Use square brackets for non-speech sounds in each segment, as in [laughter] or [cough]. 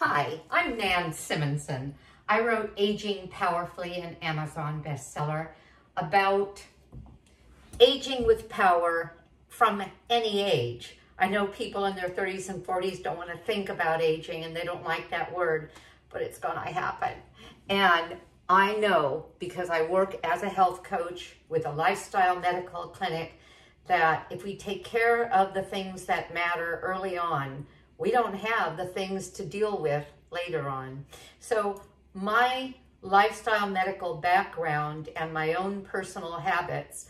Hi, I'm Nan Simonsen. I wrote Aging Powerfully, an Amazon bestseller, about aging with power from any age. I know people in their 30s and 40s don't want to think about aging and they don't like that word, but it's going to happen. And I know because I work as a health coach with a lifestyle medical clinic that if we take care of the things that matter early on, we don't have the things to deal with later on. So my lifestyle medical background and my own personal habits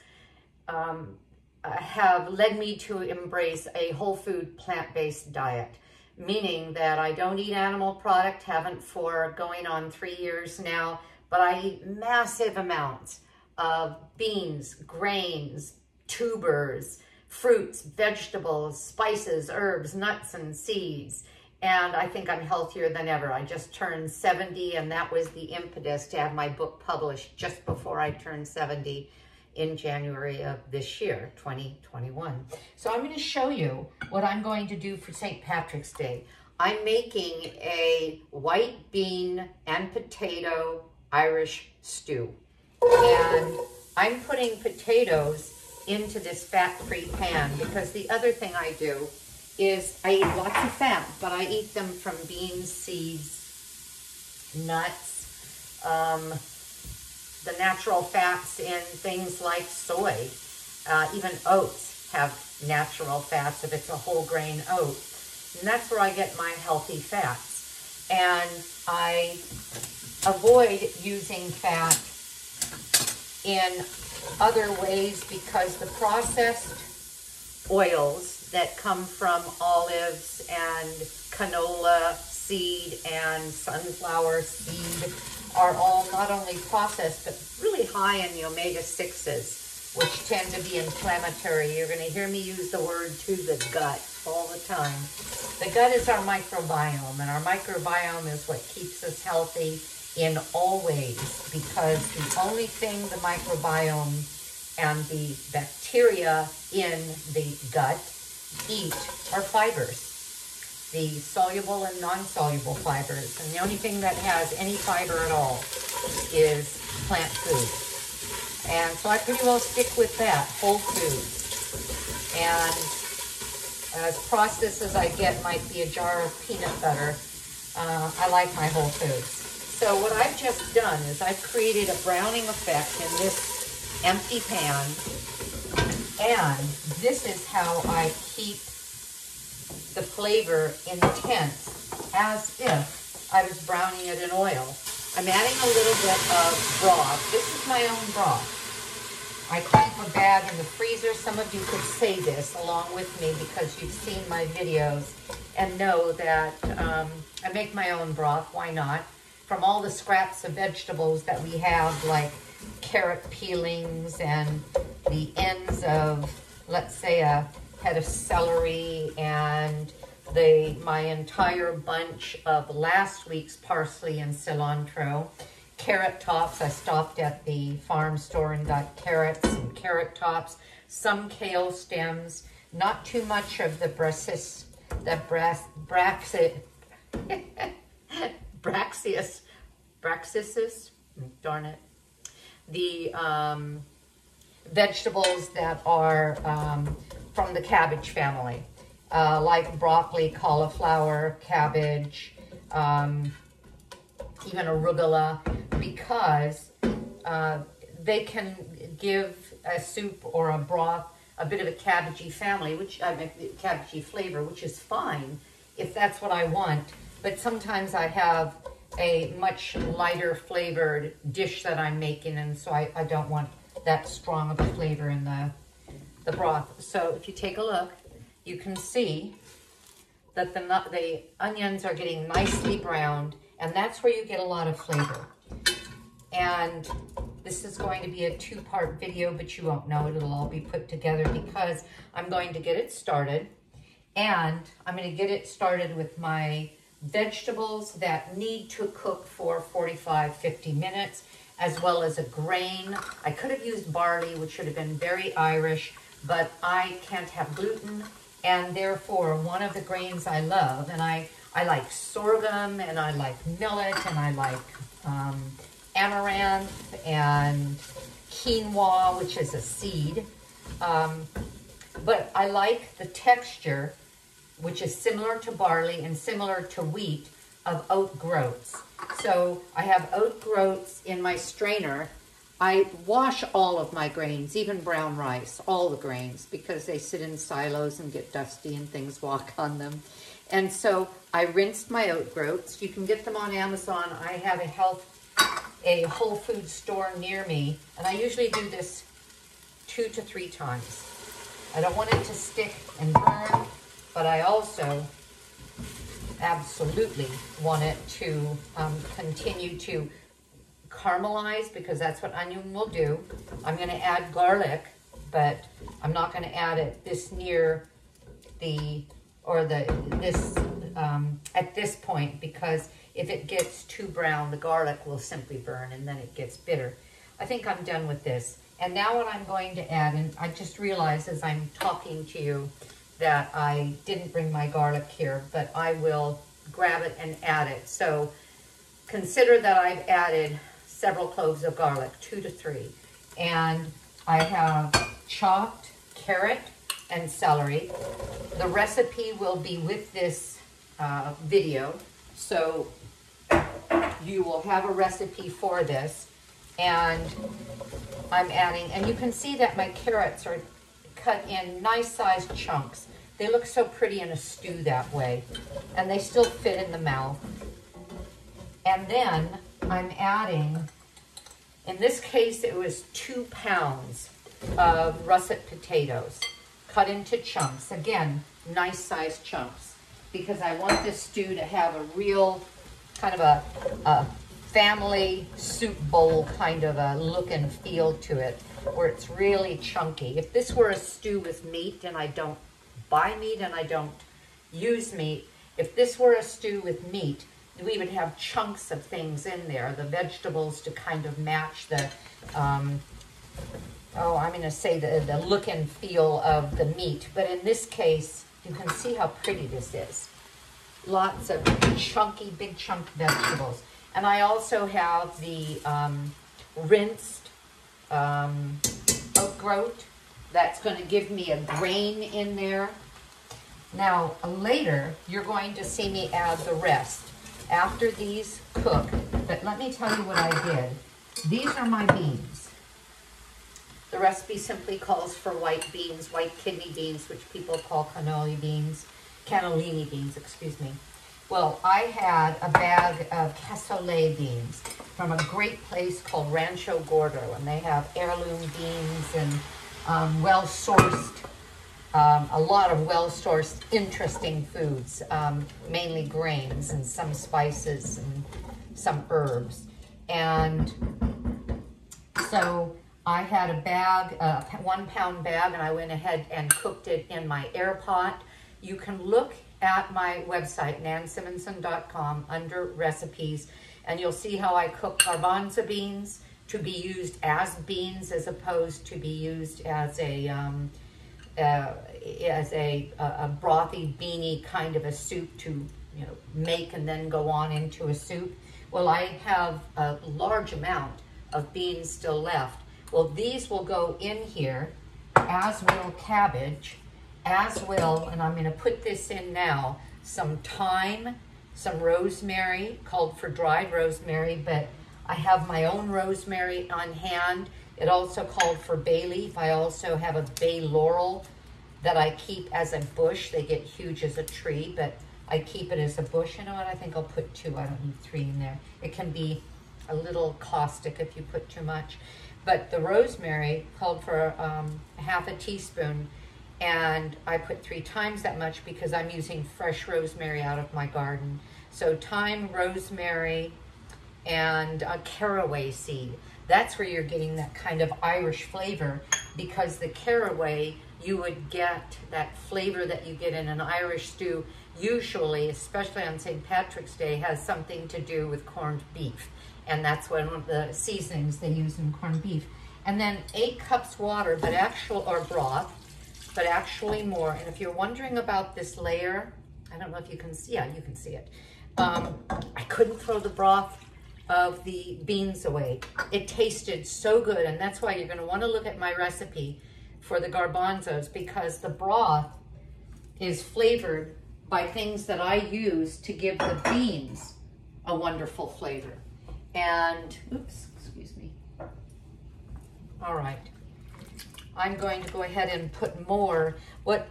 um, have led me to embrace a whole food plant-based diet, meaning that I don't eat animal product, haven't for going on three years now, but I eat massive amounts of beans, grains, tubers, fruits, vegetables, spices, herbs, nuts, and seeds. And I think I'm healthier than ever. I just turned 70 and that was the impetus to have my book published just before I turned 70 in January of this year, 2021. So I'm going to show you what I'm going to do for St. Patrick's Day. I'm making a white bean and potato Irish stew. And I'm putting potatoes into this fat-free pan because the other thing I do is I eat lots of fat, but I eat them from beans, seeds, nuts, um, the natural fats in things like soy. Uh, even oats have natural fats if it's a whole grain oat. And that's where I get my healthy fats. And I avoid using fat in other ways because the processed oils that come from olives and canola seed and sunflower seed are all not only processed but really high in the omega-6s which tend to be inflammatory. You're going to hear me use the word to the gut all the time. The gut is our microbiome and our microbiome is what keeps us healthy in all ways because the only thing the microbiome and the bacteria in the gut eat are fibers, the soluble and non-soluble fibers. And the only thing that has any fiber at all is plant food. And so I pretty well stick with that, whole food. And as processed as I get might be a jar of peanut butter, uh, I like my whole foods. So what I've just done is I've created a browning effect in this empty pan. And this is how I keep the flavor intense as if I was browning it in oil. I'm adding a little bit of broth. This is my own broth. I keep a bag in the freezer. Some of you could say this along with me because you've seen my videos and know that um, I make my own broth. Why not? From all the scraps of vegetables that we have, like carrot peelings and the ends of, let's say, a head of celery and the my entire bunch of last week's parsley and cilantro. Carrot tops, I stopped at the farm store and got carrots and carrot tops. Some kale stems, not too much of the brassis, the brass, braxit, [laughs] Braxius, Braxisus, darn it, the um, vegetables that are um, from the cabbage family, uh, like broccoli, cauliflower, cabbage, um, even arugula, because uh, they can give a soup or a broth a bit of a cabbagey family, which I uh, cabbagey flavor, which is fine if that's what I want. But sometimes I have a much lighter flavored dish that I'm making, and so I, I don't want that strong of a flavor in the, the broth. So if you take a look, you can see that the, the onions are getting nicely browned, and that's where you get a lot of flavor. And this is going to be a two-part video, but you won't know it. It'll all be put together because I'm going to get it started. And I'm going to get it started with my vegetables that need to cook for 45, 50 minutes, as well as a grain. I could have used barley, which should have been very Irish, but I can't have gluten, and therefore one of the grains I love, and I, I like sorghum and I like millet and I like um, amaranth and quinoa, which is a seed. Um, but I like the texture, which is similar to barley and similar to wheat, of oat groats. So I have oat groats in my strainer. I wash all of my grains, even brown rice, all the grains, because they sit in silos and get dusty and things [laughs] walk on them. And so I rinsed my oat groats. You can get them on Amazon. I have a health, a Whole Food store near me, and I usually do this two to three times. I don't want it to stick and burn, but I also absolutely want it to um, continue to caramelize because that's what onion will do. I'm going to add garlic, but I'm not going to add it this near the, or the, this, um, at this point because if it gets too brown, the garlic will simply burn and then it gets bitter. I think I'm done with this. And now what I'm going to add, and I just realized as I'm talking to you that I didn't bring my garlic here, but I will grab it and add it. So consider that I've added several cloves of garlic, two to three. And I have chopped carrot and celery. The recipe will be with this uh, video. So you will have a recipe for this. And I'm adding, and you can see that my carrots are cut in nice sized chunks. They look so pretty in a stew that way. And they still fit in the mouth. And then I'm adding, in this case, it was two pounds of russet potatoes cut into chunks. Again, nice sized chunks because I want this stew to have a real kind of a, a family soup bowl kind of a look and feel to it where it's really chunky. If this were a stew with meat and I don't buy meat and I don't use meat, if this were a stew with meat, we would have chunks of things in there, the vegetables to kind of match the, um, oh, I'm going to say the, the look and feel of the meat. But in this case, you can see how pretty this is. Lots of chunky, big chunk vegetables. And I also have the um, rinsed um, oat groat. That's going to give me a grain in there. Now, later, you're going to see me add the rest after these cook. But let me tell you what I did. These are my beans. The recipe simply calls for white beans, white kidney beans, which people call cannoli beans, cannellini beans, excuse me. Well, I had a bag of cassoulet beans from a great place called Rancho Gordo, and they have heirloom beans and um, well-sourced, um, a lot of well-sourced, interesting foods, um, mainly grains and some spices and some herbs. And so I had a bag, a one pound bag, and I went ahead and cooked it in my air pot. You can look at my website, nansimonsen.com, under recipes, and you'll see how I cook garbanzo beans to be used as beans as opposed to be used as a um, uh, as a, a, brothy, beany kind of a soup to you know make and then go on into a soup. Well, I have a large amount of beans still left. Well, these will go in here, as will cabbage, as will, and I'm going to put this in now, some thyme, some rosemary, called for dried rosemary, but I have my own rosemary on hand. It also called for bay leaf. I also have a bay laurel that I keep as a bush. They get huge as a tree, but I keep it as a bush. You know what? I think I'll put two. I don't need three in there. It can be a little caustic if you put too much. But the rosemary called for um, half a teaspoon and I put three times that much because I'm using fresh rosemary out of my garden. So thyme, rosemary, and a caraway seed. That's where you're getting that kind of Irish flavor because the caraway, you would get that flavor that you get in an Irish stew, usually, especially on St. Patrick's Day, has something to do with corned beef. And that's one of the seasonings they use in corned beef. And then eight cups water, but actual, or broth, but actually more. And if you're wondering about this layer, I don't know if you can see, yeah, you can see it. Um, I couldn't throw the broth of the beans away. It tasted so good, and that's why you're gonna wanna look at my recipe for the garbanzos because the broth is flavored by things that I use to give the beans a wonderful flavor. And, oops, excuse me. All right. I'm going to go ahead and put more. What,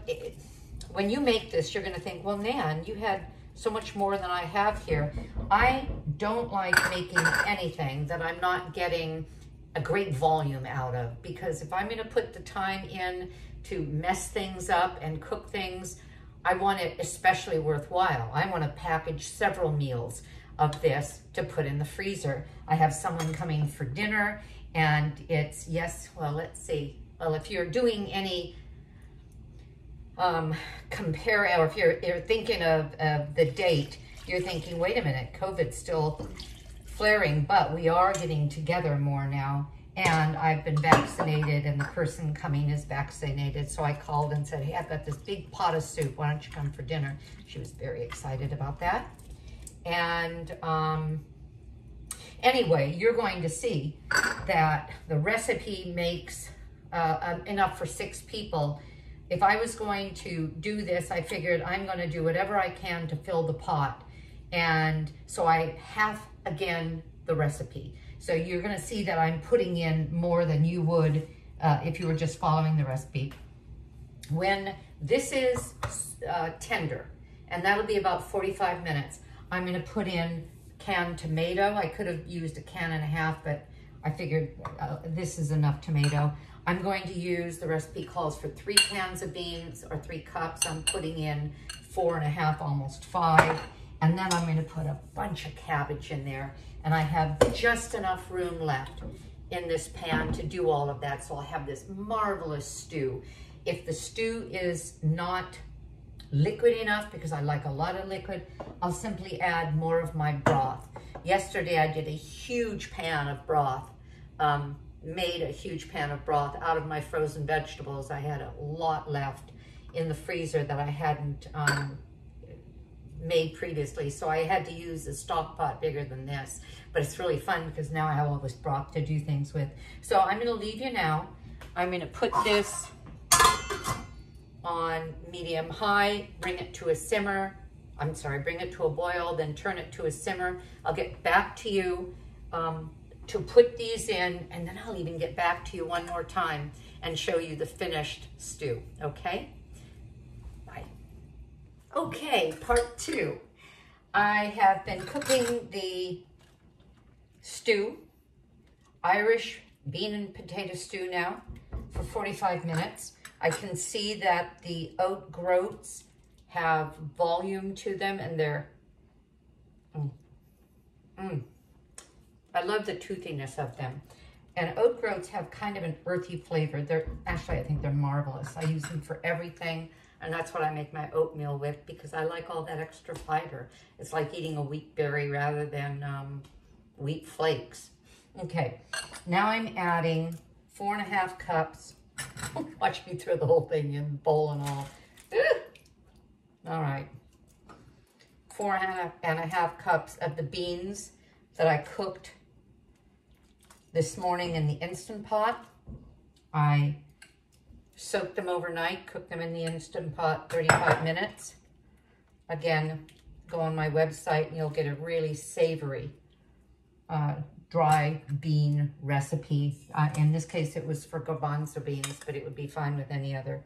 when you make this, you're gonna think, well, Nan, you had so much more than I have here. I don't like making anything that I'm not getting a great volume out of because if I'm gonna put the time in to mess things up and cook things, I want it especially worthwhile. I want to package several meals of this to put in the freezer. I have someone coming for dinner and it's, yes, well, let's see. Well, if you're doing any um, compare, or if you're, you're thinking of, of the date, you're thinking, wait a minute, COVID's still flaring, but we are getting together more now and I've been vaccinated and the person coming is vaccinated. So I called and said, hey, I've got this big pot of soup. Why don't you come for dinner? She was very excited about that. And um, anyway, you're going to see that the recipe makes uh, um, enough for six people. If I was going to do this, I figured I'm going to do whatever I can to fill the pot. And so I half again the recipe. So you're gonna see that I'm putting in more than you would uh, if you were just following the recipe. When this is uh, tender, and that'll be about 45 minutes, I'm gonna put in canned tomato. I could have used a can and a half, but I figured uh, this is enough tomato. I'm going to use, the recipe calls for three cans of beans or three cups. I'm putting in four and a half, almost five. And then I'm gonna put a bunch of cabbage in there and I have just enough room left in this pan to do all of that. So I'll have this marvelous stew. If the stew is not liquid enough, because I like a lot of liquid, I'll simply add more of my broth. Yesterday I did a huge pan of broth, um, made a huge pan of broth out of my frozen vegetables. I had a lot left in the freezer that I hadn't um, made previously, so I had to use a stock pot bigger than this. But it's really fun because now I have all this broth to do things with. So I'm gonna leave you now. I'm gonna put this on medium high, bring it to a simmer. I'm sorry, bring it to a boil, then turn it to a simmer. I'll get back to you um, to put these in, and then I'll even get back to you one more time and show you the finished stew, okay? Bye. Okay, part two. I have been cooking the stew, Irish bean and potato stew now for 45 minutes. I can see that the oat groats have volume to them and they're, mm, mm. I love the toothiness of them. And oat groats have kind of an earthy flavor. They're actually, I think they're marvelous. I use them for everything. And that's what I make my oatmeal with because I like all that extra fiber. It's like eating a wheat berry rather than um, wheat flakes. Okay, now I'm adding four and a half cups. [laughs] Watch me throw the whole thing in, bowl and all. All right. Four and a, half, and a half cups of the beans that I cooked this morning in the Instant Pot. I Soak them overnight, cook them in the Instant Pot 35 minutes. Again, go on my website and you'll get a really savory uh, dry bean recipe. Uh, in this case, it was for garbanzo beans, but it would be fine with any other.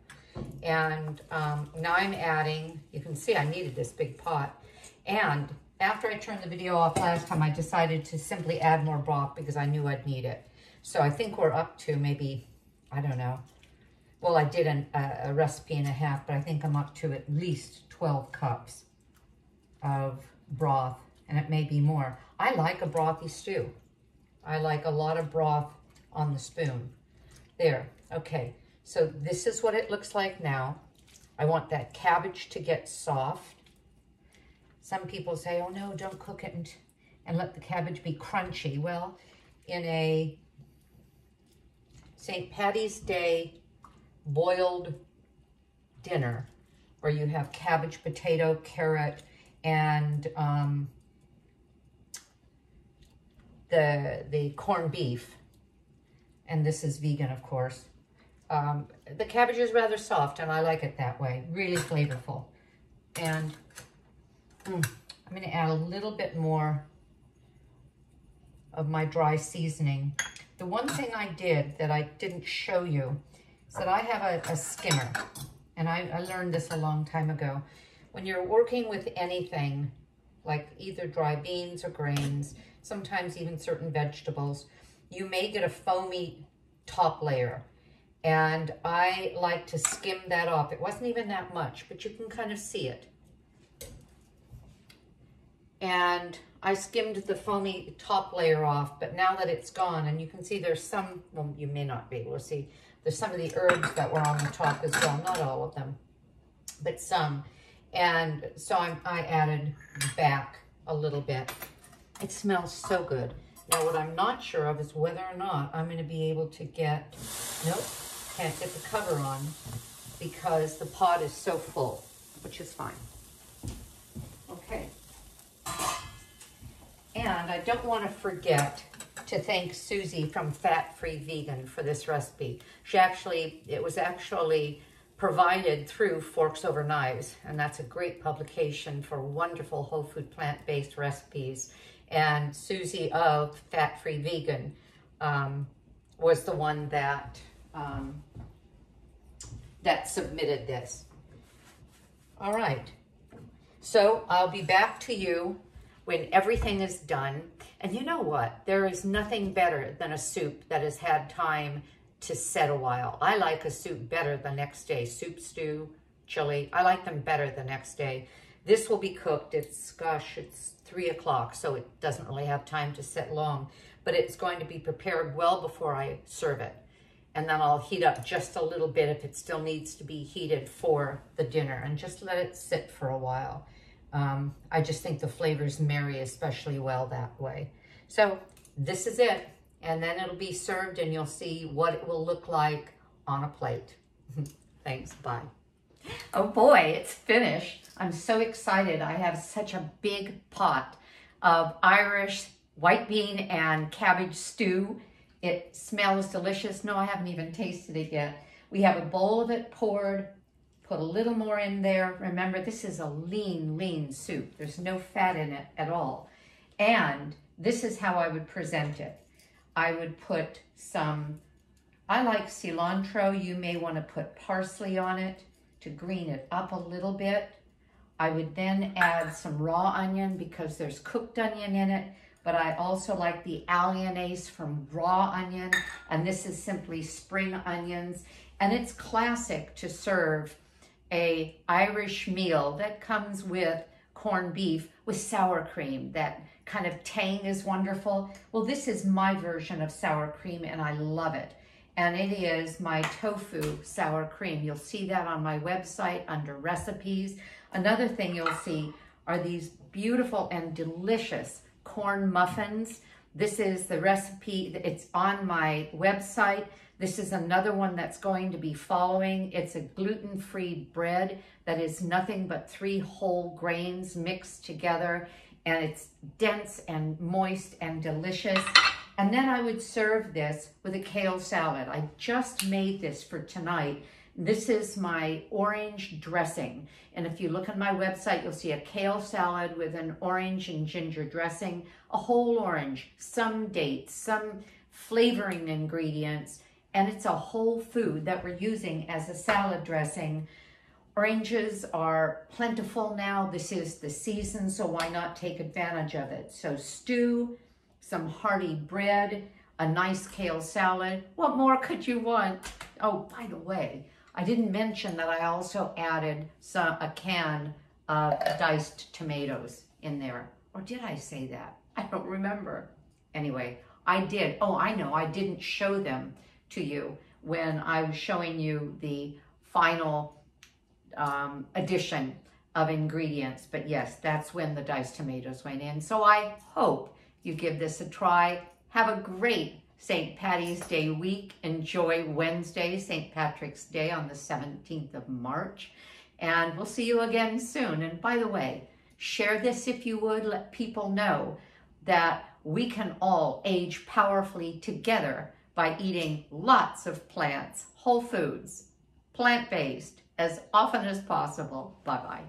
And um, now I'm adding, you can see I needed this big pot. And after I turned the video off last time, I decided to simply add more broth because I knew I'd need it. So I think we're up to maybe, I don't know, well, I did an, a, a recipe and a half, but I think I'm up to at least 12 cups of broth, and it may be more. I like a brothy stew. I like a lot of broth on the spoon. There, okay. So this is what it looks like now. I want that cabbage to get soft. Some people say, oh no, don't cook it and, and let the cabbage be crunchy. Well, in a St. Patty's Day boiled dinner, where you have cabbage, potato, carrot, and um, the, the corned beef. And this is vegan, of course. Um, the cabbage is rather soft, and I like it that way. Really flavorful. And mm, I'm going to add a little bit more of my dry seasoning. The one thing I did that I didn't show you is that I have a, a skimmer. And I, I learned this a long time ago. When you're working with anything, like either dry beans or grains, sometimes even certain vegetables, you may get a foamy top layer. And I like to skim that off. It wasn't even that much, but you can kind of see it. And I skimmed the foamy top layer off, but now that it's gone, and you can see there's some, well, you may not be able to see, there's some of the herbs that were on the top as well, not all of them, but some. And so I'm, I added back a little bit. It smells so good. Now what I'm not sure of is whether or not I'm gonna be able to get, nope, can't get the cover on because the pot is so full, which is fine. And I don't want to forget to thank Susie from Fat Free Vegan for this recipe. She actually, it was actually provided through Forks Over Knives, and that's a great publication for wonderful whole food plant-based recipes. And Susie of Fat Free Vegan um, was the one that um, that submitted this. All right, so I'll be back to you when everything is done. And you know what? There is nothing better than a soup that has had time to set a while. I like a soup better the next day. Soup, stew, chili. I like them better the next day. This will be cooked. It's, gosh, it's three o'clock, so it doesn't really have time to set long. But it's going to be prepared well before I serve it. And then I'll heat up just a little bit if it still needs to be heated for the dinner and just let it sit for a while. Um, I just think the flavors marry especially well that way. So this is it. And then it'll be served and you'll see what it will look like on a plate. [laughs] Thanks, bye. Oh boy, it's finished. I'm so excited. I have such a big pot of Irish white bean and cabbage stew. It smells delicious. No, I haven't even tasted it yet. We have a bowl of it poured Put a little more in there. Remember, this is a lean, lean soup. There's no fat in it at all. And this is how I would present it. I would put some, I like cilantro. You may want to put parsley on it to green it up a little bit. I would then add some raw onion because there's cooked onion in it, but I also like the alliinase from raw onion, and this is simply spring onions. And it's classic to serve a Irish meal that comes with corned beef with sour cream. That kind of tang is wonderful. Well, this is my version of sour cream and I love it. And it is my tofu sour cream. You'll see that on my website under recipes. Another thing you'll see are these beautiful and delicious corn muffins. This is the recipe, it's on my website. This is another one that's going to be following. It's a gluten-free bread that is nothing but three whole grains mixed together and it's dense and moist and delicious. And then I would serve this with a kale salad. I just made this for tonight. This is my orange dressing. And if you look on my website, you'll see a kale salad with an orange and ginger dressing, a whole orange, some dates, some flavoring ingredients, and it's a whole food that we're using as a salad dressing. Oranges are plentiful now. This is the season, so why not take advantage of it? So stew, some hearty bread, a nice kale salad. What more could you want? Oh, by the way, I didn't mention that I also added some, a can of diced tomatoes in there. Or did I say that? [laughs] I don't remember. Anyway, I did. Oh, I know. I didn't show them to you when I was showing you the final um, addition of ingredients. But yes, that's when the diced tomatoes went in. So I hope you give this a try. Have a great St. Patty's Day week. Enjoy Wednesday, St. Patrick's Day on the 17th of March. And we'll see you again soon. And by the way, share this if you would. Let people know that we can all age powerfully together by eating lots of plants, whole foods, plant-based, as often as possible. Bye-bye.